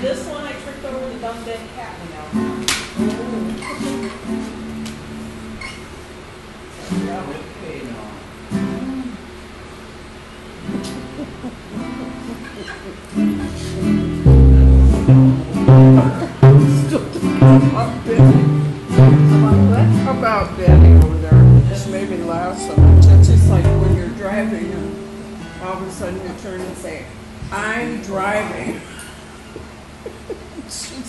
This one I tripped over the dumb dead cat one out. Okay, now. About Benny. About Benny over there, just made me laugh so much. It's just like when you're driving and all of a sudden you turn and say, I'm driving.